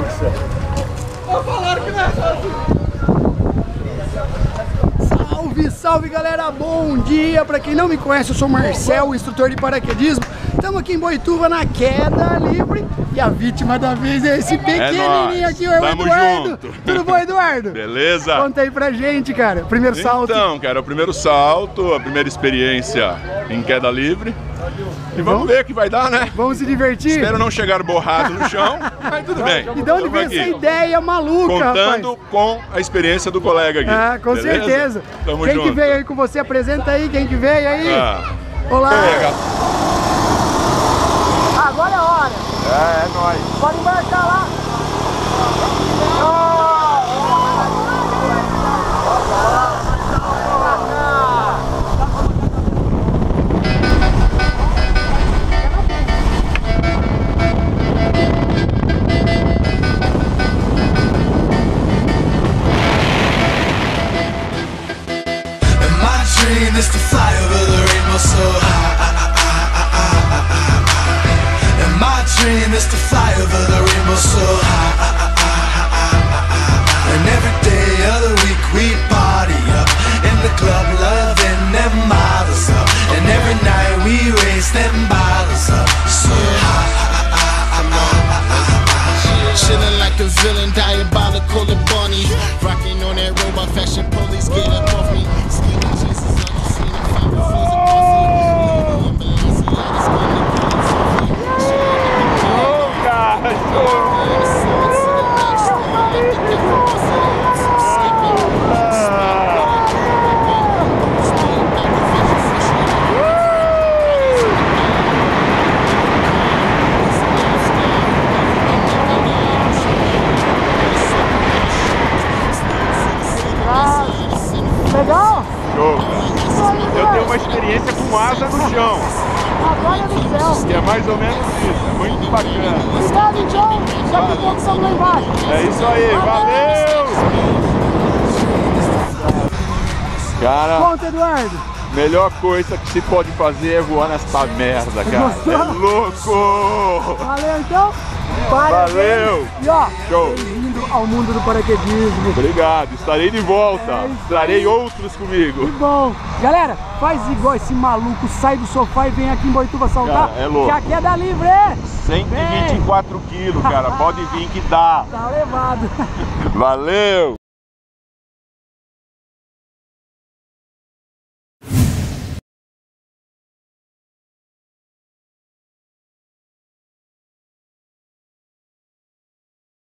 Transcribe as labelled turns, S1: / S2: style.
S1: Marcelo.
S2: Falaram que não é sozinho.
S1: Salve, salve galera, bom dia! Pra quem não me conhece, eu sou Marcel, instrutor de paraquedismo. Estamos aqui em Boituva na queda livre e a vítima da vez é esse pequenininho aqui, o
S3: Tamo
S1: Eduardo.
S3: junto.
S1: Tudo bom, Eduardo?
S3: Beleza?
S1: Conta aí pra gente, cara. Primeiro salto.
S3: Então, cara, o primeiro salto, a primeira experiência em queda livre. E vamos ver o que vai dar, né?
S1: Vamos se divertir?
S3: Espero não chegar borrado no chão, mas tudo bem.
S1: E de onde
S3: aqui,
S1: essa ideia maluca,
S3: Contando
S1: rapaz?
S3: com a experiência do colega aqui.
S1: Ah, com
S3: beleza?
S1: certeza.
S3: Tamo
S1: quem
S3: junto.
S1: que veio aí com você? Apresenta aí, quem que veio aí?
S3: Ah,
S1: Olá!
S3: pega. Vai.
S1: Pode marcar lá.
S4: To fly over the rainbow so high dream is to fly over the rainbow so high. And every day of the week we party up in the club, loving them models up. And every night we raise them bottles up so high.
S5: Chilling like a villain, diabolical and bunny. Rocking on that robot fashion, police get up
S3: Cara. Eu tenho uma experiência com asa no chão,
S1: Agora do céu.
S3: que é mais ou menos isso. É muito bacana.
S1: Obrigado, então. Daqui a pouco estamos lá embaixo.
S3: É isso aí, valeu! Cara,
S1: Conta, Eduardo.
S3: Melhor coisa que se pode fazer é voar nessa merda, cara.
S1: Gostou?
S3: É louco!
S1: Valeu, então. Parabéns.
S3: Valeu.
S1: E ó,
S3: Show.
S1: bem-vindo ao mundo do paraquedismo.
S3: Obrigado, estarei de volta.
S1: É
S3: Trarei outros comigo.
S1: Que bom. Galera, faz igual esse maluco, sai do sofá e vem aqui em Boituva saltar.
S3: Cara, é louco.
S1: Que a queda livre é.
S3: 124 quilos, cara. Pode vir que dá.
S1: Tá levado.
S3: Valeu!